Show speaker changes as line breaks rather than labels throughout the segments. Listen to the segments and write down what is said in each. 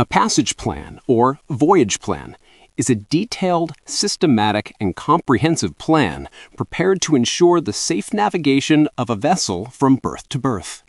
A passage plan, or voyage plan, is a detailed, systematic, and comprehensive plan prepared to ensure the safe navigation of a vessel from berth to berth.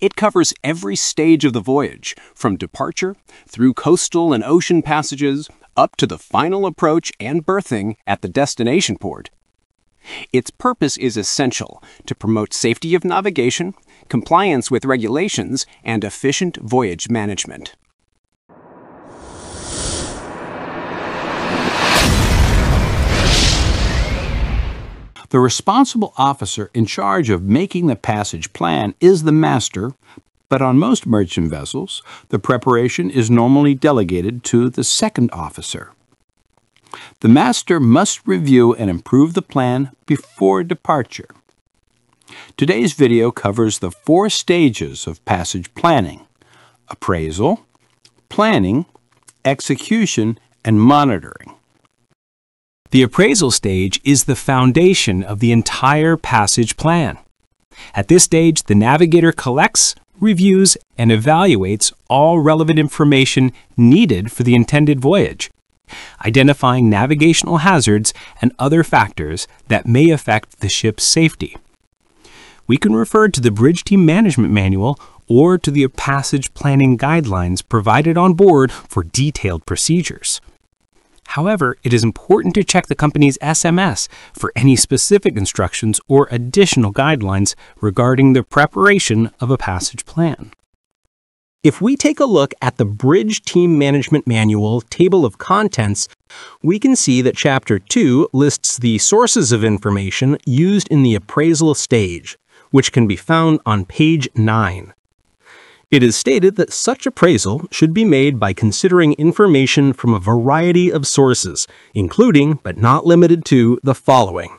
It covers every stage of the voyage, from departure, through coastal and ocean passages, up to the final approach and berthing at the destination port. Its purpose is essential to promote safety of navigation, compliance with regulations, and efficient voyage management.
The responsible officer in charge of making the passage plan is the master, but on most merchant vessels, the preparation is normally delegated to the second officer. The master must review and improve the plan before departure. Today's video covers the four stages of passage planning appraisal, planning, execution, and monitoring.
The appraisal stage is the foundation of the entire passage plan. At this stage, the navigator collects, reviews, and evaluates all relevant information needed for the intended voyage, identifying navigational hazards and other factors that may affect the ship's safety. We can refer to the Bridge Team Management Manual or to the passage planning guidelines provided on board for detailed procedures. However, it is important to check the company's SMS for any specific instructions or additional guidelines regarding the preparation of a passage plan. If we take a look at the Bridge Team Management Manual table of contents, we can see that Chapter 2 lists the sources of information used in the appraisal stage, which can be found on page 9. It is stated that such appraisal should be made by considering information from a variety of sources, including, but not limited to, the following.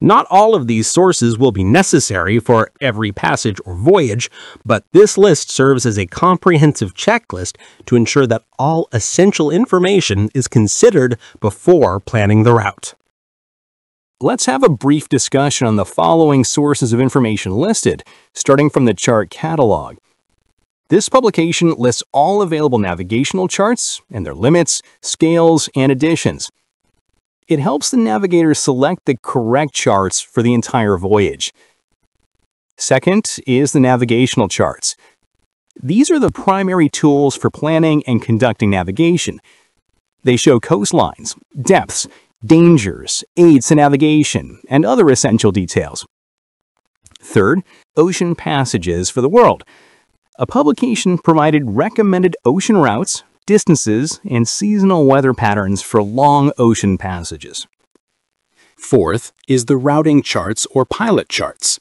Not all of these sources will be necessary for every passage or voyage, but this list serves as a comprehensive checklist to ensure that all essential information is considered before planning the route. Let's have a brief discussion on the following sources of information listed, starting from the chart catalog. This publication lists all available navigational charts and their limits, scales, and additions. It helps the navigator select the correct charts for the entire voyage. Second is the navigational charts. These are the primary tools for planning and conducting navigation. They show coastlines, depths, dangers, aids to navigation, and other essential details. Third, ocean passages for the world a publication provided recommended ocean routes, distances, and seasonal weather patterns for long ocean passages. Fourth is the routing charts or pilot charts.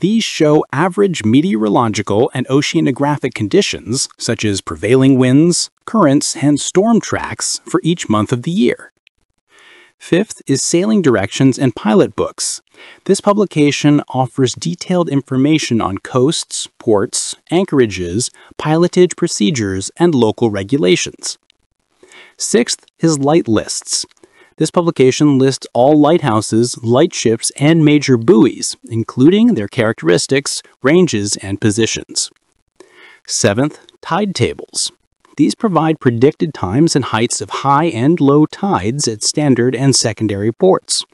These show average meteorological and oceanographic conditions, such as prevailing winds, currents, and storm tracks for each month of the year. Fifth is Sailing Directions and Pilot Books. This publication offers detailed information on coasts, ports, anchorages, pilotage procedures, and local regulations. Sixth is Light Lists. This publication lists all lighthouses, lightships, and major buoys, including their characteristics, ranges, and positions. Seventh, Tide Tables. These provide predicted times and heights of high and low tides at standard and secondary ports.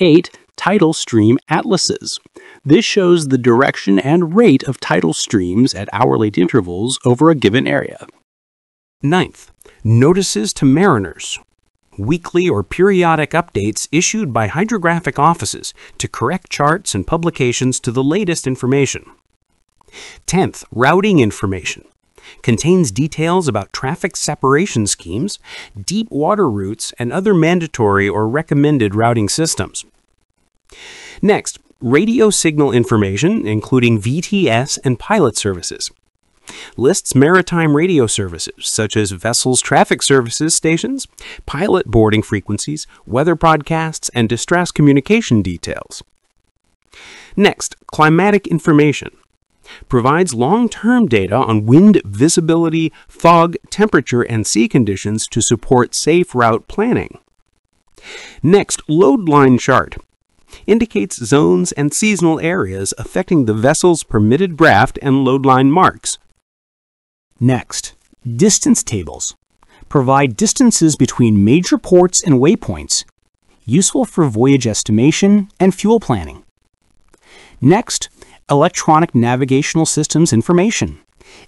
8. Tidal stream atlases. This shows the direction and rate of tidal streams at hourly intervals over a given area. Ninth, notices to mariners. Weekly or periodic updates issued by hydrographic offices to correct charts and publications to the latest information. Tenth, routing information contains details about traffic separation schemes, deep water routes, and other mandatory or recommended routing systems. Next, radio signal information, including VTS and pilot services. Lists maritime radio services, such as vessels traffic services stations, pilot boarding frequencies, weather broadcasts, and distress communication details. Next, climatic information, provides long-term data on wind visibility, fog, temperature, and sea conditions to support safe route planning. Next, load line chart indicates zones and seasonal areas affecting the vessel's permitted draft and load line marks. Next, Distance tables provide distances between major ports and waypoints, useful for voyage estimation and fuel planning. Next, electronic navigational systems information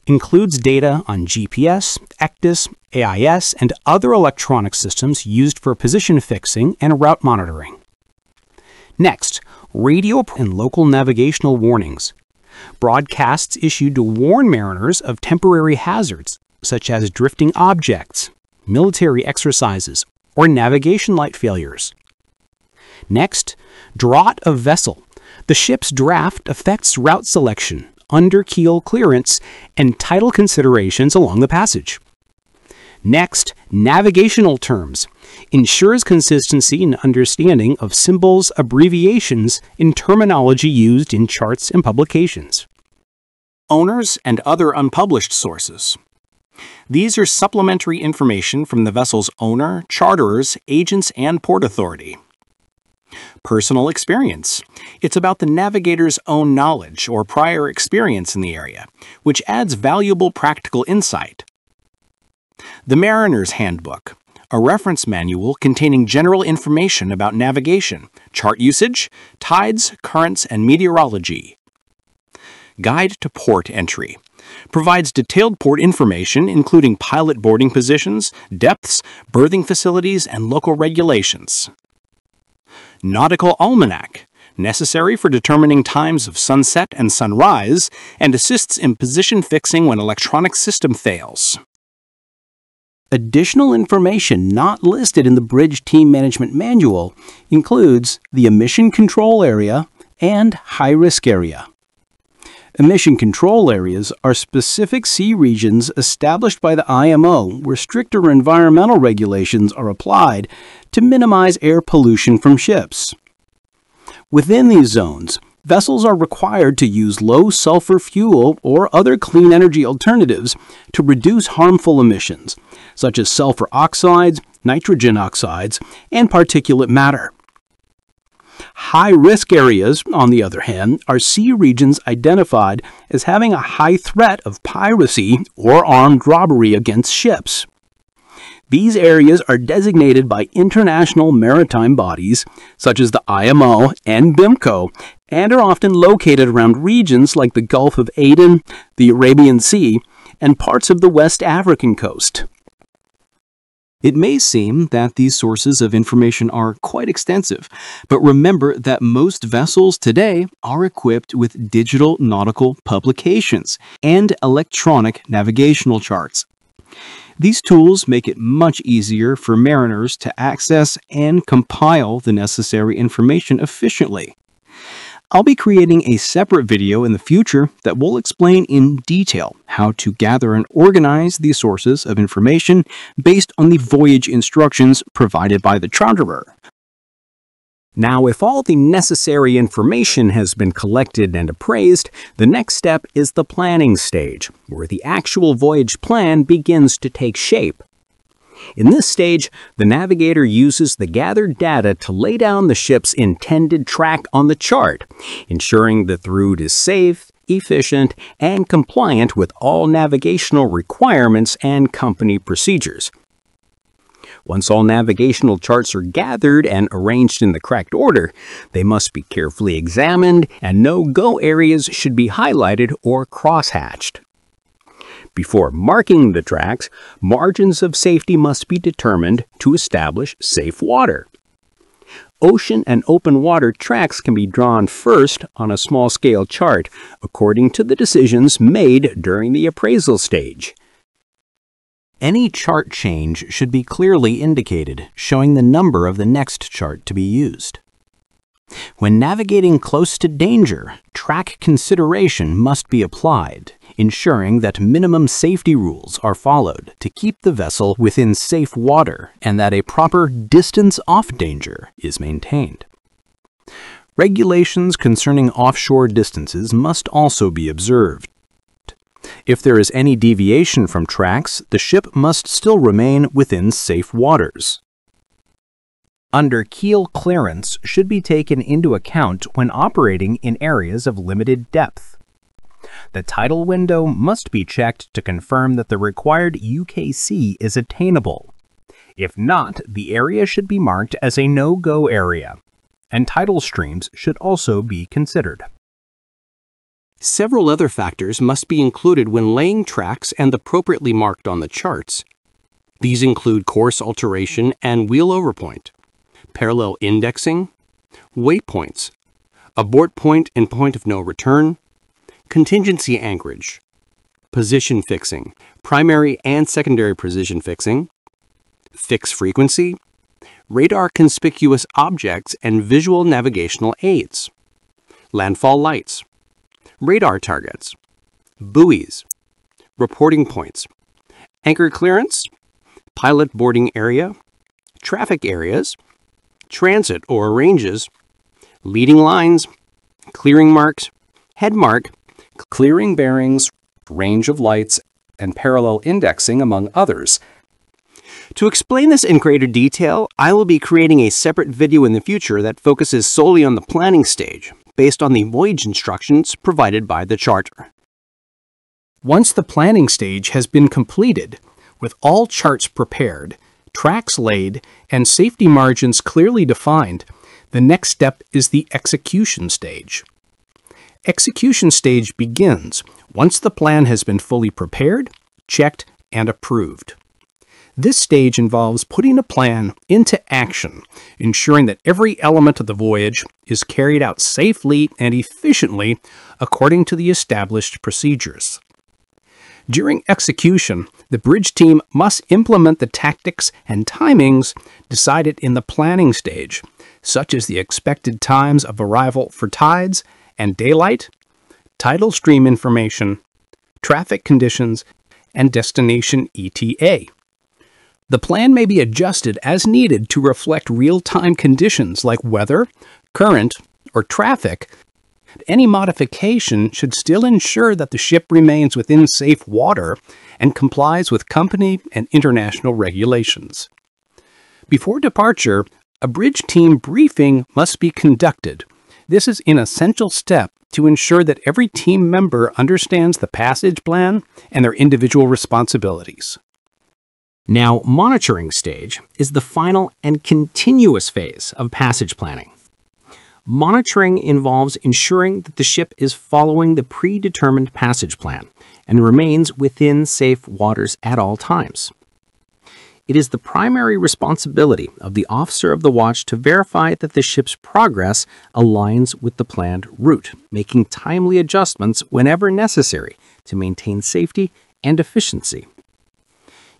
includes data on GPS, ECDIS, AIS, and other electronic systems used for position fixing and route monitoring. Next, radio and local navigational warnings. Broadcasts issued to warn mariners of temporary hazards, such as drifting objects, military exercises, or navigation light failures. Next, draught of vessel. The ship's draft affects route selection, under keel clearance, and tidal considerations along the passage. Next, navigational terms ensures consistency and understanding of symbols, abbreviations, and terminology used in charts and publications. Owners and other unpublished sources. These are supplementary information from the vessel's owner, charterers, agents, and port authority. Personal experience. It's about the navigator's own knowledge or prior experience in the area, which adds valuable practical insight. The Mariner's Handbook, a reference manual containing general information about navigation, chart usage, tides, currents, and meteorology. Guide to Port Entry provides detailed port information including pilot boarding positions, depths, berthing facilities, and local regulations. Nautical Almanac, necessary for determining times of sunset and sunrise, and assists in position fixing when electronic system fails. Additional information not listed in the Bridge Team Management Manual includes the emission control area and high risk area. Emission control areas are specific sea regions established by the IMO where stricter environmental regulations are applied to minimize air pollution from ships. Within these zones, vessels are required to use low sulfur fuel or other clean energy alternatives to reduce harmful emissions, such as sulfur oxides, nitrogen oxides, and particulate matter. High risk areas, on the other hand, are sea regions identified as having a high threat of piracy or armed robbery against ships. These areas are designated by international maritime bodies such as the IMO and BIMCO and are often located around regions like the Gulf of Aden, the Arabian Sea, and parts of the West African coast. It may seem that these sources of information are quite extensive, but remember that most vessels today are equipped with digital nautical publications and electronic navigational charts. These tools make it much easier for mariners to access and compile the necessary information efficiently. I'll be creating a separate video in the future that will explain in detail how to gather and organize these sources of information based on the voyage instructions provided by the charterer. Now, if all the necessary information has been collected and appraised, the next step is the planning stage, where the actual voyage plan begins to take shape. In this stage, the navigator uses the gathered data to lay down the ship's intended track on the chart, ensuring that the route is safe, efficient, and compliant with all navigational requirements and company procedures. Once all navigational charts are gathered and arranged in the correct order, they must be carefully examined and no-go areas should be highlighted or cross-hatched. Before marking the tracks, margins of safety must be determined to establish safe water. Ocean and open water tracks can be drawn first on a small-scale chart according to the decisions made during the appraisal stage. Any chart change should be clearly indicated, showing the number of the next chart to be used. When navigating close to danger, track consideration must be applied, ensuring that minimum safety rules are followed to keep the vessel within safe water and that a proper distance off danger is maintained. Regulations concerning offshore distances must also be observed. If there is any deviation from tracks, the ship must still remain within safe waters under keel clearance should be taken into account when operating in areas of limited depth. The tidal window must be checked to confirm that the required UKC is attainable. If not, the area should be marked as a no-go area, and tidal streams should also be considered.
Several other factors must be included when laying tracks and appropriately marked on the charts. These include course alteration and wheel over point, parallel indexing, waypoints, abort point and point of no return, contingency anchorage, position fixing, primary and secondary position fixing, fixed frequency, radar conspicuous objects and visual navigational aids, landfall lights, radar targets, buoys, reporting points, anchor clearance, pilot boarding area, traffic areas, transit or ranges, leading lines, clearing marks, head mark, clearing bearings, range of lights, and parallel indexing, among others. To explain this in greater detail, I will be creating a separate video in the future that focuses solely on the planning stage, based on the voyage instructions provided by the charter.
Once the planning stage has been completed, with all charts prepared, tracks laid, and safety margins clearly defined, the next step is the execution stage. Execution stage begins once the plan has been fully prepared, checked, and approved. This stage involves putting a plan into action, ensuring that every element of the voyage is carried out safely and efficiently according to the established procedures. During execution, the bridge team must implement the tactics and timings decided in the planning stage, such as the expected times of arrival for tides and daylight, tidal stream information, traffic conditions, and destination ETA. The plan may be adjusted as needed to reflect real-time conditions like weather, current, or traffic. Any modification should still ensure that the ship remains within safe water and complies with company and international regulations. Before departure, a bridge team briefing must be conducted. This is an essential step to ensure that every team member understands the passage plan and their individual responsibilities.
Now, monitoring stage is the final and continuous phase of passage planning. Monitoring involves ensuring that the ship is following the predetermined passage plan and remains within safe waters at all times. It is the primary responsibility of the officer of the watch to verify that the ship's progress aligns with the planned route, making timely adjustments whenever necessary to maintain safety and efficiency.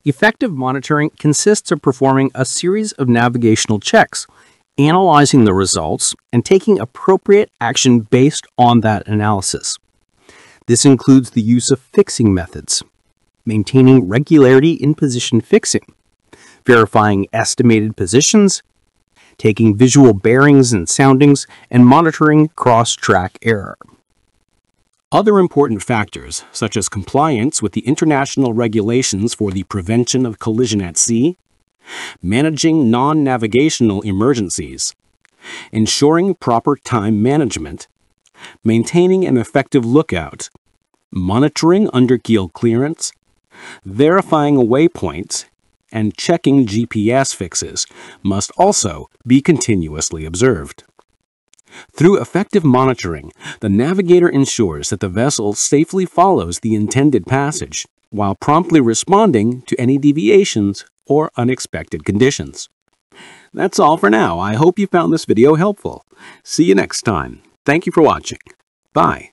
Effective monitoring consists of performing a series of navigational checks, analyzing the results, and taking appropriate action based on that analysis. This includes the use of fixing methods, maintaining regularity in position fixing, verifying estimated positions, taking visual bearings and soundings, and monitoring cross-track error. Other important factors, such as compliance with the international regulations for the prevention of collision at sea, managing non-navigational emergencies, ensuring proper time management, maintaining an effective lookout, monitoring underkeel clearance, verifying waypoints, and checking GPS fixes must also be continuously observed. Through effective monitoring, the navigator ensures that the vessel safely follows the intended passage while promptly responding to any deviations or unexpected conditions. That's all for now. I hope you found this video helpful. See you next time. Thank you for watching. Bye.